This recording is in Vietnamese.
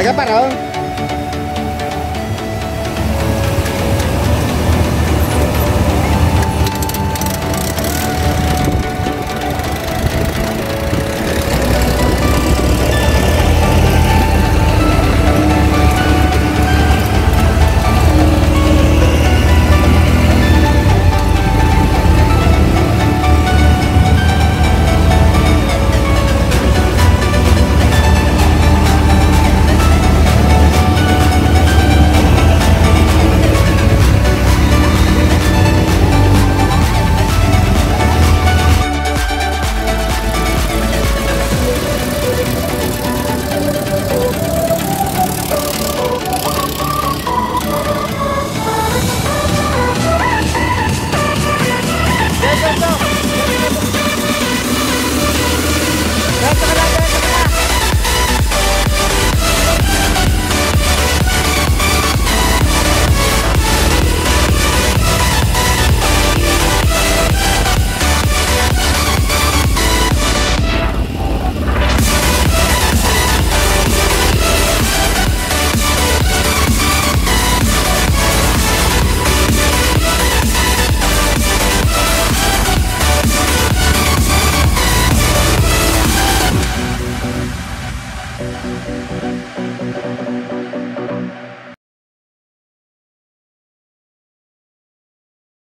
Taga parado.